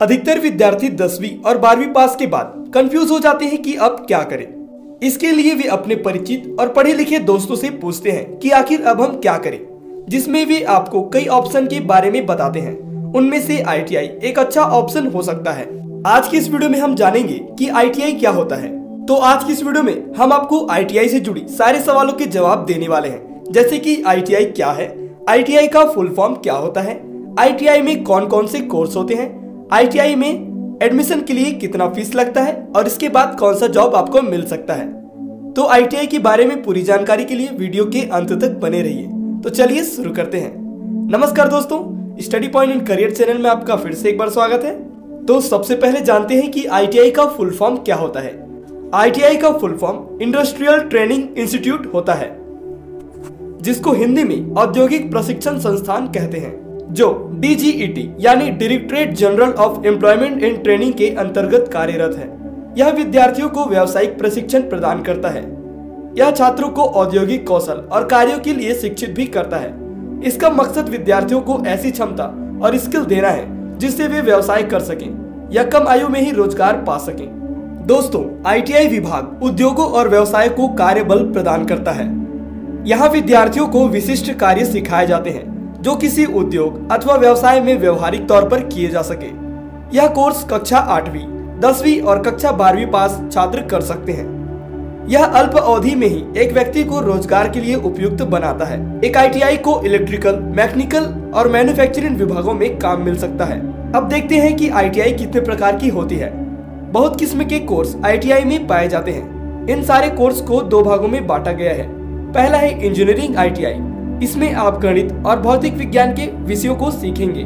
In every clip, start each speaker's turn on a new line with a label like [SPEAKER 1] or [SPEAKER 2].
[SPEAKER 1] अधिकतर विद्यार्थी दसवीं और बारहवीं पास के बाद कंफ्यूज हो जाते हैं कि अब क्या करें। इसके लिए वे अपने परिचित और पढ़े लिखे दोस्तों से पूछते हैं कि आखिर अब हम क्या करें, जिसमें वे आपको कई ऑप्शन के बारे में बताते हैं। उनमें से आईटीआई एक अच्छा ऑप्शन हो सकता है। आज की इस वीडियो में हम जानेंगे कि आईटीआई क्या होता है। तो आज की इस वीडियो में हम आपको आईटीआई से जुड़ी सारे सवालों के जवाब देने वाले हैं। जैसे कि आईटीआई क्या है? आईटीआई का फुल फॉर्म क्या होता है? आईटीआई में कौन कौन से कोर्स होते हैं? आईटीआई में एडमिशन के लिए कितना फ़ीस लगता है और इसके बाद कौन सा जॉब आपको मिल सकता है? तो आईटीआई के बारे में पूरी जानकारी के लिए वीडियो के अंत तक बने रहिए। तो चलिए शुरू करते हैं। नमस्कार दोस्तों, study point in career channel में आपका फिर से एक बार स्वागत है। तो सबसे पहले जानते हैं कि आईटीआई का फुल फॉर्म क्या होता है। आईटीआई का full form industrial training institute होता है, जिसको हिंदी में औद्योगिक प्रशिक्षण संस्थान कहते हैं। जो डीजीईटी e यानी directorate general of employment and training के अंतर्गत कार्यरत है। यह विद्यार्थियों को व्यावसायिक प्रशिक्षण प्रदान करता है। यह छात्रों को औद्योगिक कौशल और कार्यों के लिए शिक्षित भी करता है। इसका मकसद विद्यार्थियों को ऐसी क्षमता और स्किल देना है, जिससे वे व्यवसाय कर सकें या कम आयु में ही रोज़गार पा सकें। दोस्तों आईटीआई विभाग उद्योगों और व्यवसाय को कार्य बल प्रदान करता है। यहाँ विद्यार्थियों को विशिष्ट कार्य सिखाए जाते हैं। जो किसी उद्योग अथवा व्यवसाय में व्यवहारिक तौर पर किए जा सके। यह कोर्स कक्षा आठवीं, दसवीं और कक्षा बारहवीं पास छात्र कर सकते हैं। यह अल्प अवधि में ही एक व्यक्ति को रोज़गार के लिए उपयुक्त बनाता है। एक आईटीआई को इलेक्ट्रिकल, मैकेनिकल और मैन्युफैक्चरिंग विभागों में काम मिल सकता है। अब देखते हैं कि आईटीआई कितने प्रकार की होती है। बहुत किस्म के कोर्स आईटीआई में पाए जाते हैं। इन सारे कोर्स को दो भागों में बांटा गया है। पहला है इंजीनियरिंग आईटीआई। इसमें आप गणित और भौतिक विज्ञान के विषयों को सीखेंगे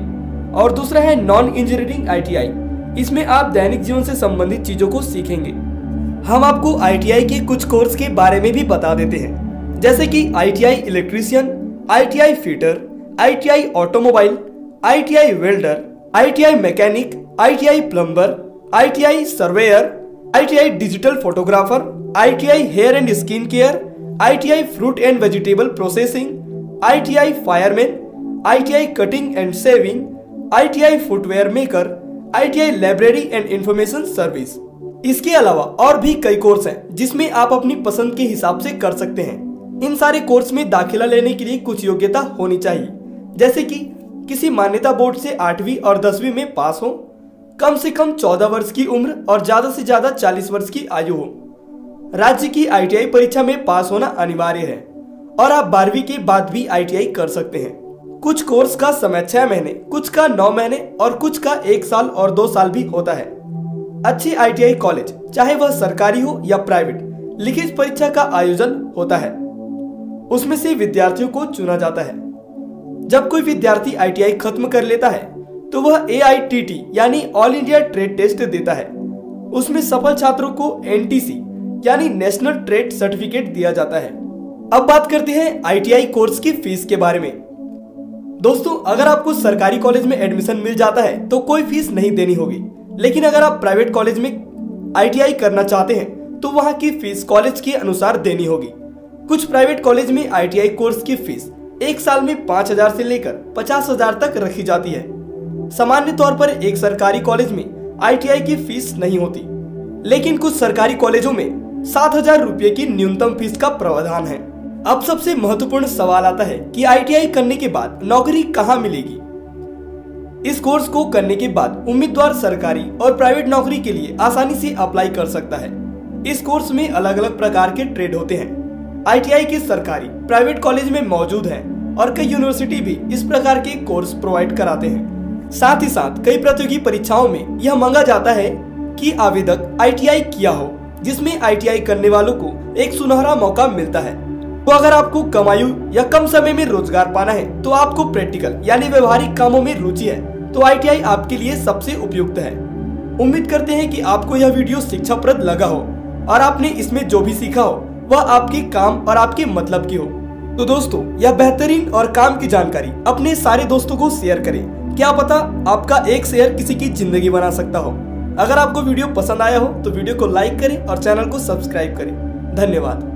[SPEAKER 1] और दूसरा है नॉन इंजीनियरिंग आईटीआई इसमें आप दैनिक जीवन से संबंधित चीज़ों को सीखेंगे हम आपको आईटीआई के कुछ कोर्स के बारे में भी बता देते हैं जैसे कि ITI electrician ITI fitter ITI automobile ITI welder ITI mechanic ITI plumber ITI surveyor ITI digital photographer ITI hair and skin care ITI fruit and vegetable processing ITI fireman, ITI cutting and sewing, ITI footwear maker, ITI library and information service. इसके अलावा और भी कई course हैं जिसमें आप अपनी पसंद के हिसाब से कर सकते हैं। इन सारे कोर्स में दाखिला लेने के लिए कुछ योग्यता होनी चाहिए। जैसे कि किसी मान्यता बोर्ड से आठवीं और दसवीं में पास हो, कम से कम चौदह वर्ष की उम्र और ज़्यादा से ज़्यादा चालीस वर्ष की आयु हो। राज्य की आईटीआई परीक्षा में पास होना अनिवार्य है। और आप बारहवीं के बाद भी आईटीआई कर सकते हैं। कुछ कोर्स का समय छह महीने, कुछ का नौ महीने और कुछ का एक साल और दो साल भी होता है। अच्छी आईटीआई कॉलेज चाहे वह सरकारी हो या प्राइवेट लिखित परीक्षा का आयोजन होता है। उसमें से विद्यार्थियों को चुना जाता है। जब कोई विद्यार्थी आईटीआई खत्म कर लेता है तो वह एआईटीटी यानी ऑल इंडिया ट्रेड टेस्ट देता है। उसमें सफल छात्रों को एनटीसी यानी नेशनल ट्रेड सर्टिफिकेट दिया जाता है। अब बात करते हैं आईटीआई कोर्स की फ़ीस के बारे में। दोस्तों, अगर आपको सरकारी कॉलेज में एडमिशन मिल जाता है तो कोई फ़ीस नहीं देनी होगी। लेकिन अगर आप प्राइवेट कॉलेज में आईटीआई करना चाहते हैं तो वहाँ की फ़ीस कॉलेज के अनुसार देनी होगी। कुछ प्राइवेट कॉलेज में आईटीआई कोर्स की फ़ीस एक साल में पाँच हज़ार से लेकर पचास हज़ार तक रखी जाती है। सामान्य तौर पर एक सरकारी कॉलेज में आईटीआई की फ़ीस नहीं होती। लेकिन कुछ सरकारी कॉलेजों में सात हज़ार रूपए की न्यूनतम फ़ीस का प्रावधान है। अब सबसे महत्वपूर्ण सवाल आता है कि आईटीआई करने के बाद नौकरी कहाँ मिलेगी? इस कोर्स को करने के बाद उम्मीदवार सरकारी और प्राइवेट नौकरी के लिए आसानी से अप्लाई कर सकता है। इस कोर्स में अलग अलग प्रकार के ट्रेड होते हैं। आईटीआई के सरकारी, प्राइवेट कॉलेज में मौजूद हैं और कई यूनिवर्सिटी भी इस प्रकार के कोर्स प्रोवाइड कराते हैं। साथ ही साथ कई प्रतियोगी परीक्षाओं में यह मांगा जाता है कि आवेदक आईटीआई किया हो, जिसमें आईटीआई करने वालों को एक सुनहरा मौका मिलता है। तो अगर आपको कम आयु या कम समय में रोज़गार पाना है तो आपको प्रैक्टिकल यानी व्यवहारिक कामों में रुचि है तो आईटीआई आपके लिए सबसे उपयुक्त है। उम्मीद करते हैं कि आपको यह वीडियो शिक्षाप्रद लगा हो और आपने इसमें जो भी सीखा हो, वह आपके काम और आपके मतलब की हो। तो दोस्तों, यह बेहतरीन और काम की जानकारी अपने सारे दोस्तों को शेयर करें। क्या पता आपका एक शेयर किसी की ज़िंदगी बना सकता हो। अगर आपको वीडियो पसंद आया हो तो वीडियो को लाइक करें और चैनल को सब्सक्राइब करें। धन्यवाद।